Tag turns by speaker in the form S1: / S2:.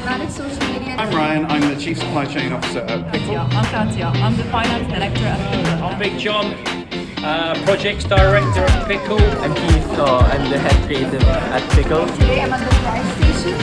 S1: I'm Ryan, I'm the Chief Supply Chain Officer at Pickl.
S2: I'm Katia, I'm the Finance Director at Pickl.
S3: I'm Big John, uh, Projects Director at Pickl.
S4: I'm Keith, uh, I'm the Head Creative at Pickl.
S2: Today I'm at the price station